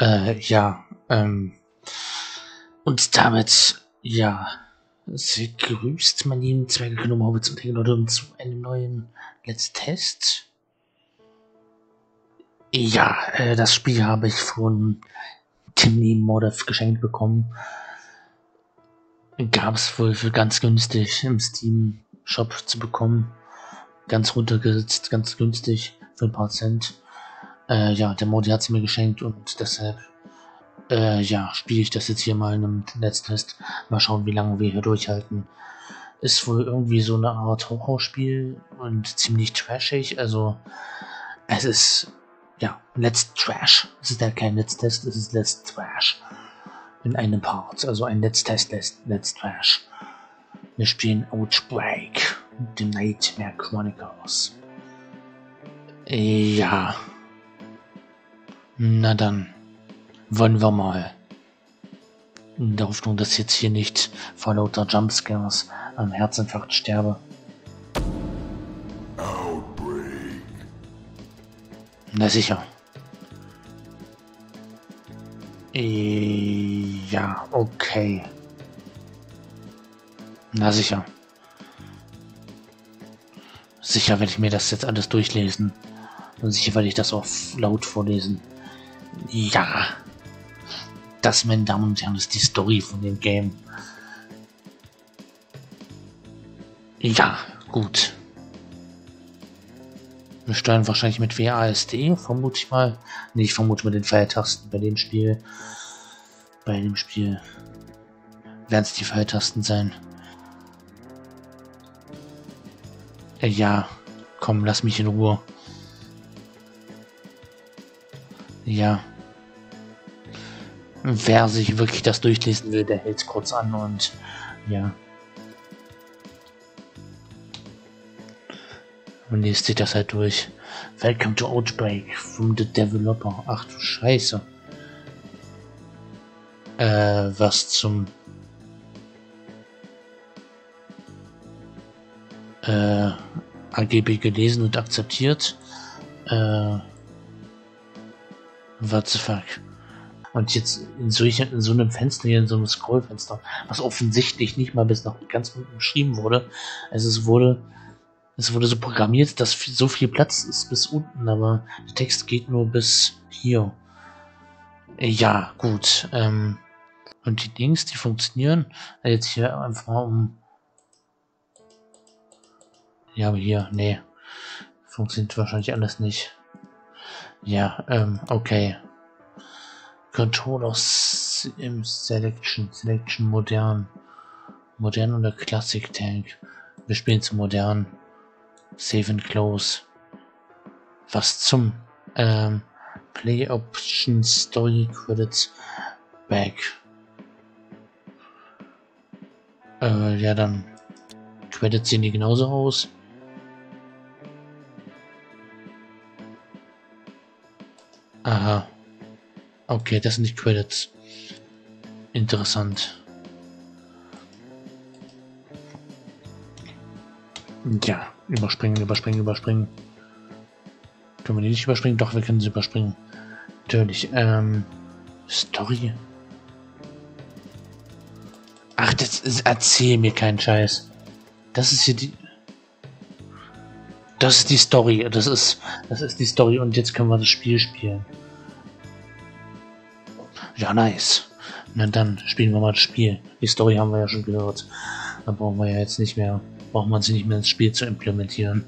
Äh, ja, ähm, und damit, ja, sie grüßt mein lieben Zwergekönig Hobbits und Leute zu einem neuen Let's Test. Ja, äh, das Spiel habe ich von Timmy Modev geschenkt bekommen. Gab es wohl für ganz günstig im Steam Shop zu bekommen. Ganz runtergesetzt, ganz günstig für ein paar Cent. Äh, ja, der Modi hat sie mir geschenkt und deshalb, äh, ja, spiele ich das jetzt hier mal in einem Netztest. Mal schauen, wie lange wir hier durchhalten. Ist wohl irgendwie so eine Art Horrorspiel und ziemlich trashig. Also, es ist, ja, Let's Trash. Es ist ja kein Netztest, es ist Let's Trash. In einem Part. Also ein Netztest, Let's, Let's Trash. Wir spielen Outbreak, The Nightmare Chronicles. Ja. Na dann, wollen wir mal. In der Hoffnung, dass ich jetzt hier nicht vor lauter Jumpscares am Herzinfarkt sterbe. Outbreak. Na sicher. Ja, okay. Na sicher. Sicher werde ich mir das jetzt alles durchlesen. Und sicher werde ich das auch laut vorlesen. Ja. Das, meine Damen und Herren, ist die Story von dem Game. Ja, gut. Wir steuern wahrscheinlich mit WASD, vermute ich mal. Ne, ich vermute mit den Pfeiltasten bei dem Spiel. Bei dem Spiel werden es die Pfeiltasten sein. Äh, ja, komm, lass mich in Ruhe. Ja. Wer sich wirklich das durchlesen will, der hält kurz an und ja. Und liest sich das halt durch. Welcome to Outbreak from the Developer. Ach du Scheiße. Äh, was zum... Äh, AGB gelesen und akzeptiert. Äh, what the fuck? Und jetzt in, solche, in so einem Fenster hier, in so einem Scrollfenster, was offensichtlich nicht mal bis nach ganz unten beschrieben wurde. Also es wurde, es wurde so programmiert, dass so viel Platz ist bis unten, aber der Text geht nur bis hier. Ja, gut. Ähm, und die Dings, die funktionieren. Jetzt hier einfach mal um. Ja, aber hier, nee. Funktioniert wahrscheinlich alles nicht. Ja, ähm, okay. Controllers im Selection, Selection modern. Modern oder Classic Tank. Wir spielen zu modern. Save and Close. Was zum ähm, Play Options Story Credits Back. Äh, ja dann Credits sehen die genauso aus. Aha. Okay, das sind die Credits. Interessant. Ja, überspringen, überspringen, überspringen. Können wir die nicht überspringen? Doch, wir können sie überspringen. Natürlich. Ähm, Story. Ach, das ist, erzähl mir keinen Scheiß. Das ist hier die. Das ist die Story. Das ist, das ist die Story und jetzt können wir das Spiel spielen. Ja, nice. Na dann spielen wir mal das Spiel. Die Story haben wir ja schon gehört. Da brauchen wir ja jetzt nicht mehr, braucht man sie nicht mehr ins Spiel zu implementieren.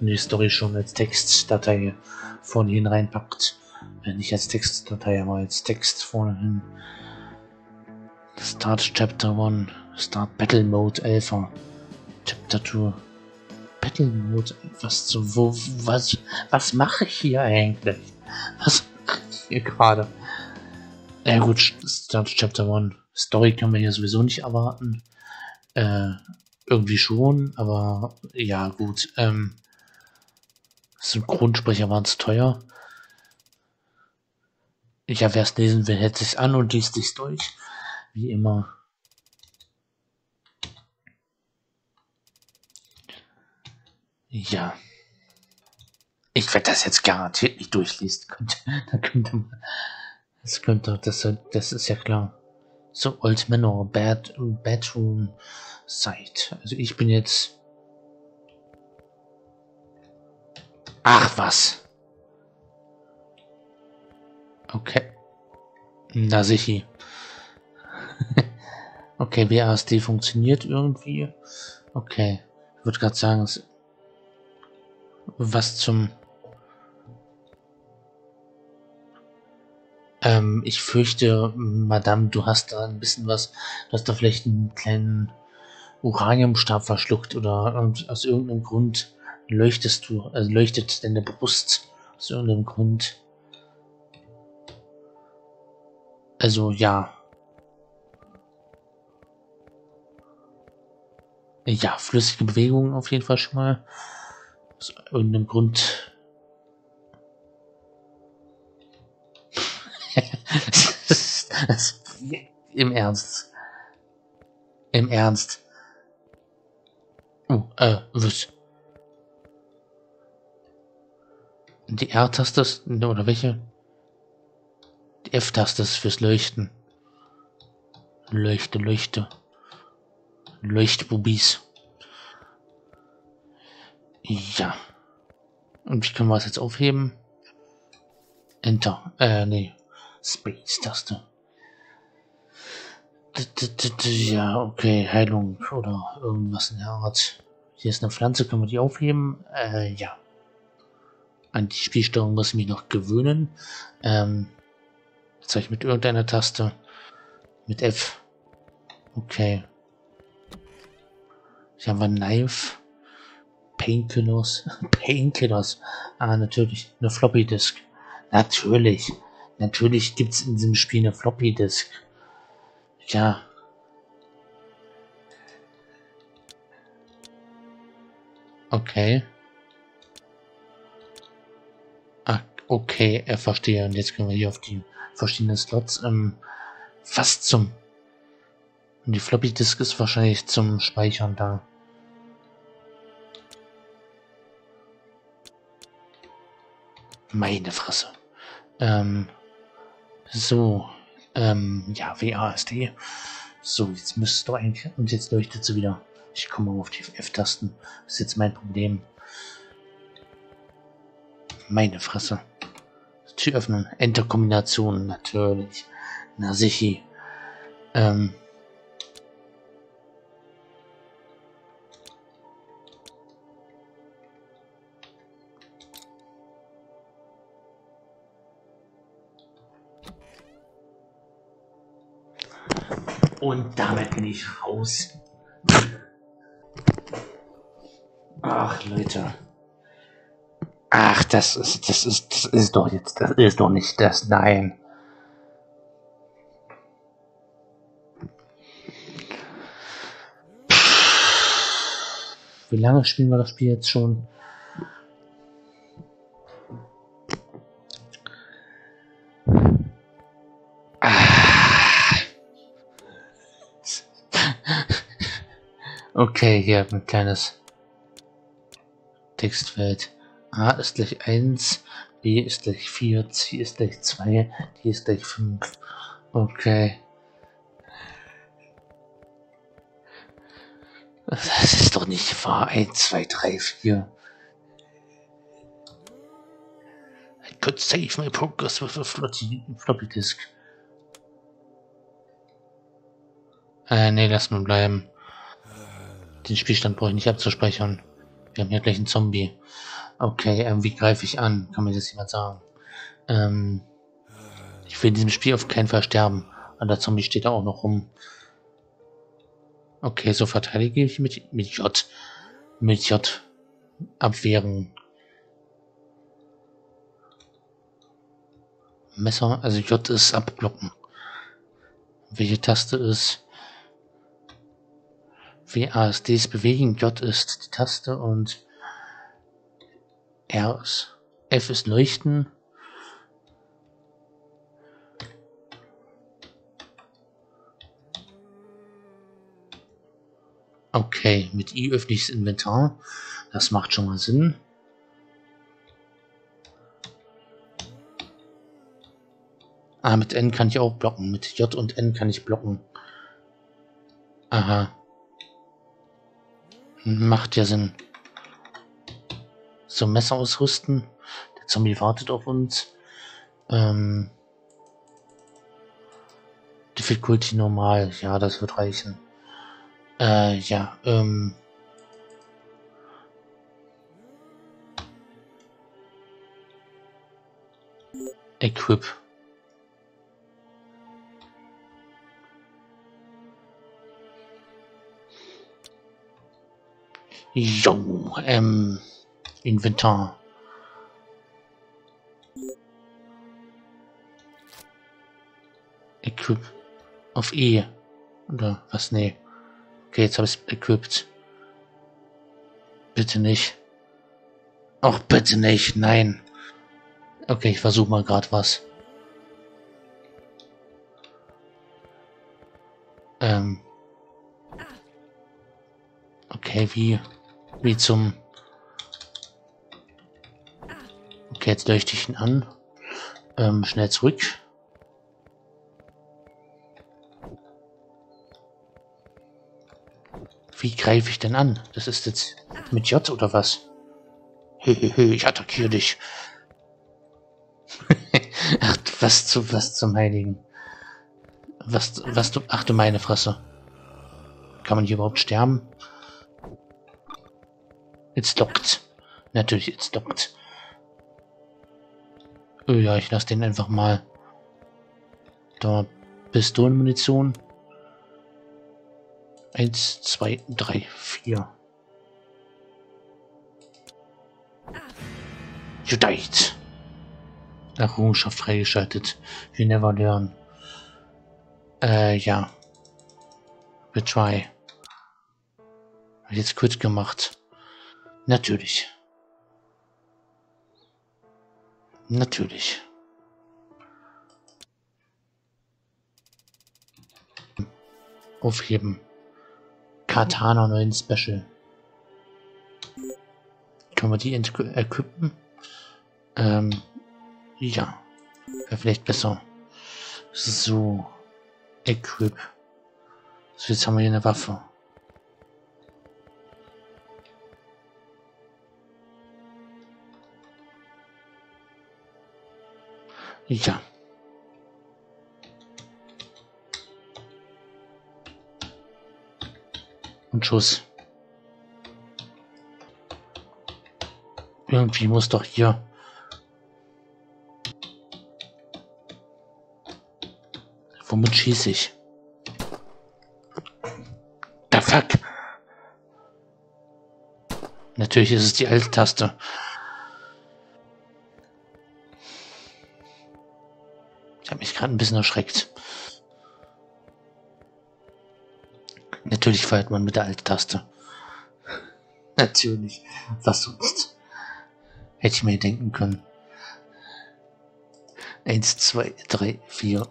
Und die Story schon als Textdatei vorne hin reinpackt. Äh, nicht als Textdatei, aber als Text vorne hin. Start Chapter 1. Start Battle Mode Alpha. Chapter 2. Battle Mode. Was zu, wo, was, was mache ich hier eigentlich? Was mache ich hier gerade? Ja gut, Start Chapter 1. Story können wir hier sowieso nicht erwarten. Äh, irgendwie schon, aber ja gut. Ähm, Synchronsprecher waren es teuer. Ja, wer es lesen will, hält sich an und liest sich durch. Wie immer. Ja. Ich werde das jetzt garantiert nicht durchlesen. Da könnte man Das könnte, das, das ist ja klar. So, Old Manor, Bad, Bedroom Site. Also ich bin jetzt... Ach was. Okay. Na sicher. okay, WASD funktioniert irgendwie. Okay. Ich würde gerade sagen, was zum... Ähm, ich fürchte, Madame, du hast da ein bisschen was, du hast da vielleicht einen kleinen Uraniumstab verschluckt oder aus irgendeinem Grund leuchtest du, also leuchtet deine Brust aus irgendeinem Grund. Also ja. Ja, flüssige Bewegungen auf jeden Fall schon mal. Aus irgendeinem Grund. Im Ernst. Im Ernst. Oh, äh, was? Die R-Taste ist, oder welche? Die F-Taste ist fürs Leuchten. Leuchte, Leuchte. Leuchtbubis. Ja. Und wie können wir es jetzt aufheben? Enter. Äh, nee. Space-Taste. Ja, okay, Heilung oder irgendwas in der Art. Hier ist eine Pflanze, können wir die aufheben? Äh, ja. An die Spielsteuerung muss ich mich noch gewöhnen. Ähm, jetzt habe ich mit irgendeiner Taste. Mit F. Okay. Hier haben wir Knife. Painkillers. Painkillers. Ah, natürlich. Eine Floppy Disk. Natürlich. Natürlich gibt es in diesem Spiel eine Floppy Disk. Ja. Okay. Ah, okay, er verstehe. Und jetzt können wir hier auf die verschiedenen Slots. Ähm, was zum... Und die Floppy Disk ist wahrscheinlich zum Speichern da. Meine Fresse. Ähm, so. Ähm, ja, WASD. So, jetzt müsste du eigentlich. Und jetzt leuchtet sie wieder. Ich komme auf die F-Tasten. Ist jetzt mein Problem. Meine Fresse. Tür öffnen. Enter-Kombination, natürlich. Na sicher. Ähm. Und damit bin ich raus. Ach, Leute. Ach, das ist, das ist, das ist doch jetzt, das ist doch nicht das, nein. Wie lange spielen wir das Spiel jetzt schon? Okay, hier ein kleines Textfeld. A ist gleich 1, B ist gleich 4, C ist gleich 2, D ist gleich 5. Okay. Das ist doch nicht wahr. 1, 2, 3, 4. I could save my progress with a floppy, floppy disk. Äh, nee, lass mal bleiben. Den Spielstand brauche ich nicht abzuspeichern. Wir haben hier gleich einen Zombie. Okay, ähm, wie greife ich an? Kann mir das jemand sagen? Ähm, ich will in diesem Spiel auf keinen Fall sterben. Und der Zombie steht da auch noch rum. Okay, so verteidige ich mit, mit J. Mit J. Abwehren. Messer, also J ist abblocken. Welche Taste ist WASD ist bewegen, J ist die Taste und R ist F ist leuchten. Okay, mit I öffne ich das Inventar. Das macht schon mal Sinn. Ah, mit N kann ich auch blocken. Mit J und N kann ich blocken. Aha. Macht ja Sinn. So, Messer ausrüsten. Der Zombie wartet auf uns. Ähm. Difficulty normal. Ja, das wird reichen. Äh, ja, ähm. Equip. Jo, ähm, Inventar. Equip auf E. Oder was? Nee. Okay, jetzt habe ich es equipped. Bitte nicht. Ach, bitte nicht. Nein. Okay, ich versuche mal gerade was. Ähm. Okay, wie? Wie zum... Okay, jetzt leuchte ich ihn an. Ähm, schnell zurück. Wie greife ich denn an? Das ist jetzt mit J oder was? Hehehe, ich attackiere dich. ach, was zu, was zum Heiligen. Was, was du, ach du meine Fresse. Kann man hier überhaupt sterben? It's locked. Natürlich, it's locked. Oh ja, ich lasse den einfach mal. Da, Pistolenmunition. Eins, zwei, drei, vier. You died. Errungenschaft freigeschaltet. We never learn. Äh, ja. Retry. Jetzt kurz gemacht. Natürlich. Natürlich. Aufheben. Katana neuen Special. Können wir die equippen? Ähm, ja. Wäre vielleicht besser. So. Equip. So, jetzt haben wir hier eine Waffe. Ja. Und Schuss. Irgendwie muss doch hier... Womit schieße ich? The fuck? Natürlich ist es die Alt-Taste. Gerade ein bisschen erschreckt. Natürlich feiert man mit der Alt-Taste. Natürlich. Was sonst? Hätte ich mir denken können. Eins, zwei, drei, vier.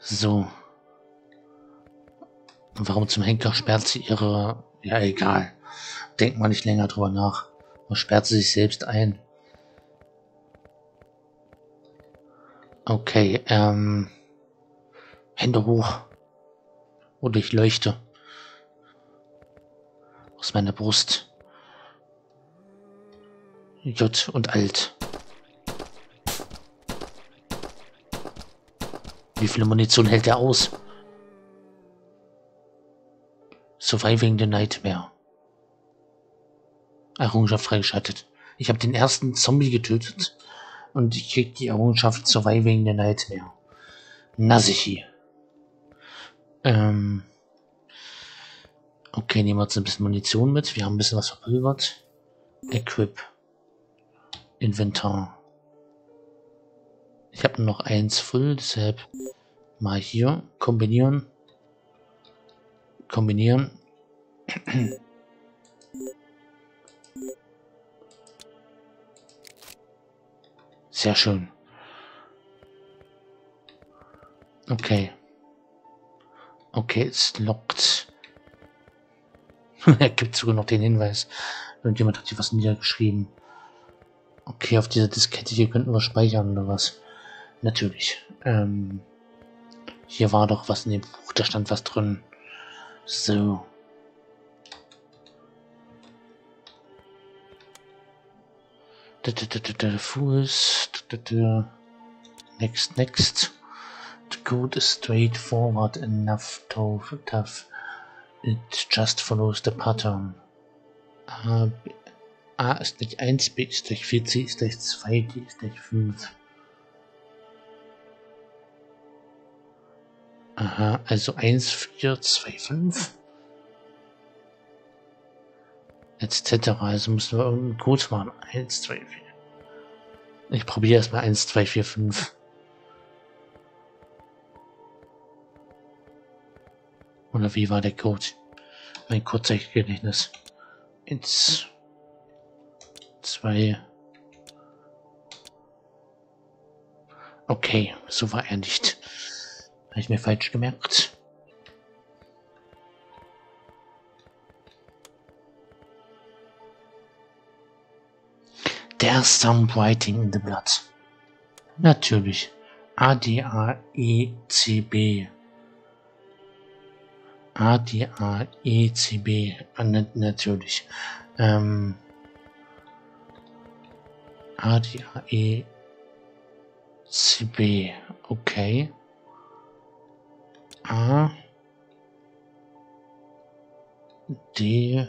So. Warum zum Henker sperrt sie ihre... Ja, egal. Denkt man nicht länger drüber nach. Man sperrt sie sich selbst ein. Okay, ähm. Hände hoch. Oder ich leuchte. Aus meiner Brust. J und alt. Wie viele Munition hält er aus? Surviving the Nightmare. Errungenschaft freigeschaltet. Ich habe den ersten Zombie getötet und ich krieg die Errungenschaft Surviving the Nightmare. Nasichi. Ähm. Okay, nehmen wir jetzt ein bisschen Munition mit. Wir haben ein bisschen was verpulvert. Equip. Inventar. Ich habe noch eins voll, deshalb mal hier kombinieren. Kombinieren. Sehr schön. Okay. Okay, es lockt. er gibt sogar noch den Hinweis. Irgendjemand hat hier was niedergeschrieben. Okay, auf dieser Diskette hier könnten wir speichern oder was. natürlich. Ähm, hier war doch was in dem Buch, da stand was drin. So. Fuß. Next, next. The is straightforward enough to tough. It just follows the pattern. A, A ist gleich 1, B ist gleich 4, C ist gleich 2, D ist gleich 5. Aha, also 1, 4, 2, 5. Etc. Also müssen wir irgendeinen Code machen. 1, 2, 4. Ich probiere erstmal 1, 2, 4, 5. Oder wie war der Code? Mein Kurzzeitgedächtnis. 1, 2. Okay, so war er nicht. Habe ich mir falsch gemerkt. There's some writing in the blood. Natürlich. A-D-A-E-C-B. A-D-A-E-C-B. Natürlich. Ähm. A-D-A-E-C-B. Okay. A D ja, welche war das? A D A C B E oder A D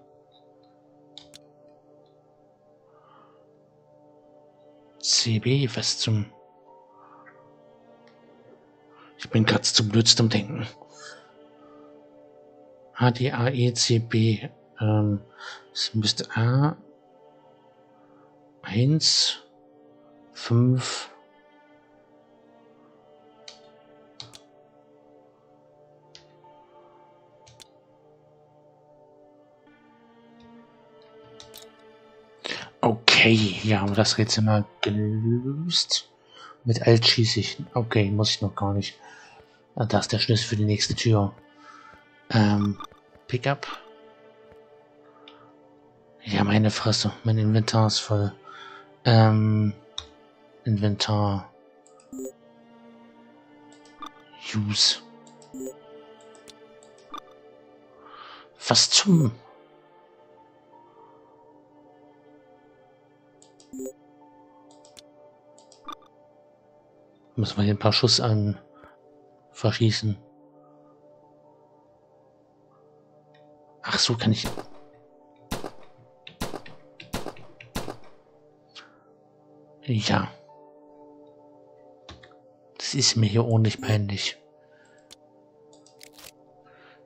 CB, was zum... Ich bin gerade zu blöd zum Denken. ADAECB, ähm, es müsste A 1 5 Okay, ja, haben wir das Rätsel mal gelöst. Mit Alt schieße ich. Okay, muss ich noch gar nicht. Ah, da ist der Schlüssel für die nächste Tür. Ähm, Pickup. Ja, meine Fresse. Mein Inventar ist voll. Ähm, Inventar. Use. Was zum... Müssen wir hier ein paar Schuss an verschießen. Ach so, kann ich... Ja. Das ist mir hier ordentlich peinlich.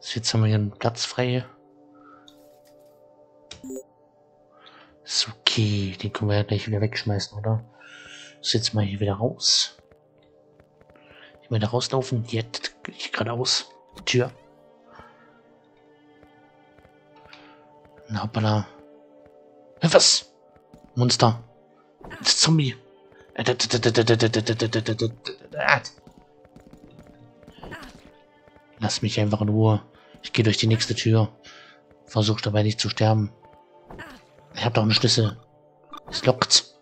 So, jetzt haben wir hier einen Platz frei. Ist okay, den können wir ja gleich wieder wegschmeißen, oder? So, jetzt mal hier wieder raus. Ich will da rauslaufen. Jetzt gehe ich geradeaus. Tür. Na, hoppala. Was? Monster. Das Zombie. Lass mich einfach in Ruhe. Ich gehe durch die nächste Tür. Versuch dabei nicht zu sterben. Ich habe doch einen Schlüssel. Es lockt.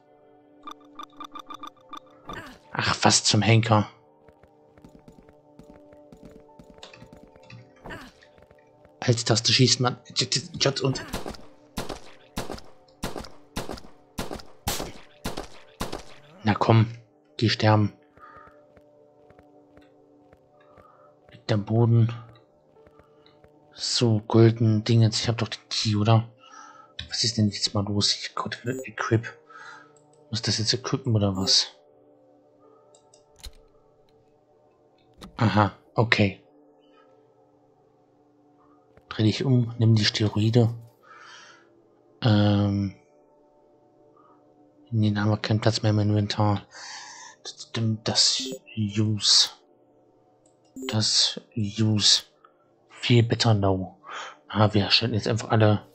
Ach, was zum Henker. Alt-Taste schießt man. Und. Na komm, die sterben. Liegt am Boden. So, golden Dingens. Ich hab doch den Key, oder? Was ist denn jetzt mal los? Ich konnte equip. Muss das jetzt equippen oder was? Aha, okay. Dreh dich um, nimm die Steroide. Ähm, nee, haben wir keinen Platz mehr im Inventar. Das, das Use. das Use viel better now. Ah, wir stellen jetzt einfach alle.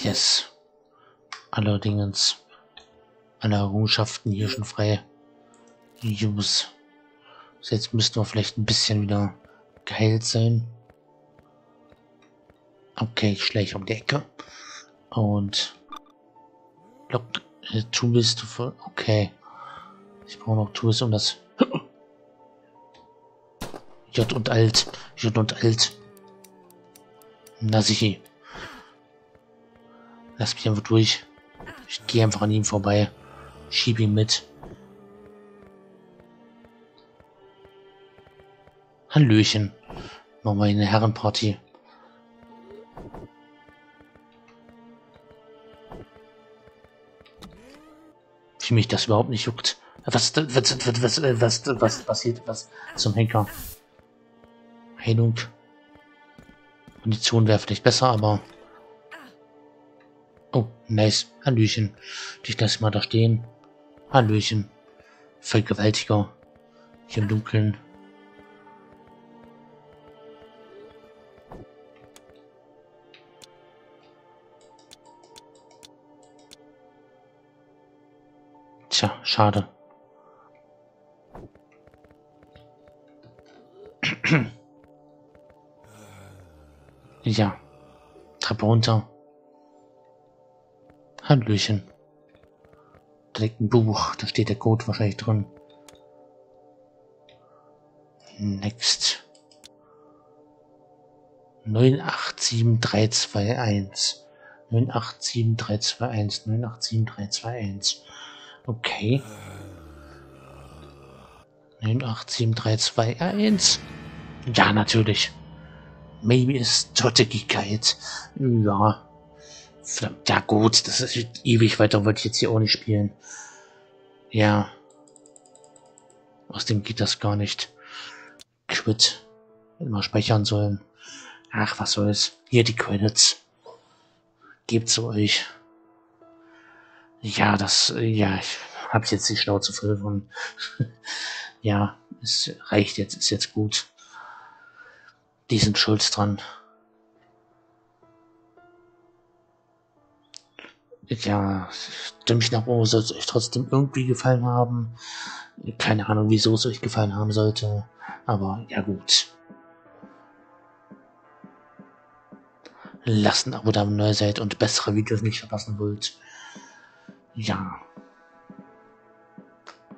Yes. Allerdings alle Errungenschaften hier schon frei. Use. So, jetzt müssten wir vielleicht ein bisschen wieder geheilt sein. Okay, ich schleiche um die Ecke. Und Lock äh, Tools zu voll. Okay. Ich brauche noch Tools um das. J und Alt. J und Alt. Na sicher. Lass mich einfach durch. Ich gehe einfach an ihm vorbei. Schieb ihn mit. Hallöchen. Machen wir eine Herrenparty. Wie mich das überhaupt nicht juckt. Was, was, was, was, was, was passiert? Was zum Henker? Heilung. Munition wäre vielleicht besser, aber... Oh, nice. Hallöchen. Ich lasse mal da stehen. Hallöchen. Vergewaltiger. Hier im Dunkeln. Tja, schade. ja. Treppe runter. Hallöchen. Da liegt ein Buch, da steht der Code wahrscheinlich drin. Next. 987321. 987321. 987321. Okay. 987321. Ja, natürlich. Maybe ist Strategikeit. Ja. Verdammt, ja gut, das ist ewig weiter, wollte ich jetzt hier auch nicht spielen. Ja. Aus dem geht das gar nicht. Quit. Immer speichern sollen. Ach, was soll's. Hier die Credits. Gebt's euch. Ja, das, ja, ich habe jetzt die Schnauze voll von. ja, es reicht jetzt, ist jetzt gut. Die sind schuld dran. ja, stimme ich nach oben, soll es euch trotzdem irgendwie gefallen haben. Keine Ahnung, wieso es euch gefallen haben sollte. Aber ja gut. Lasst ein Abo da, wenn ihr neu seid und bessere Videos nicht verpassen wollt. Ja.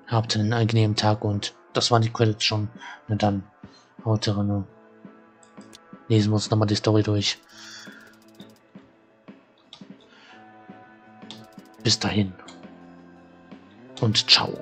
Habt einen angenehmen Tag und das waren die Credits schon. Na dann, haut rein. Lesen wir uns nochmal die Story durch. Bis dahin und ciao.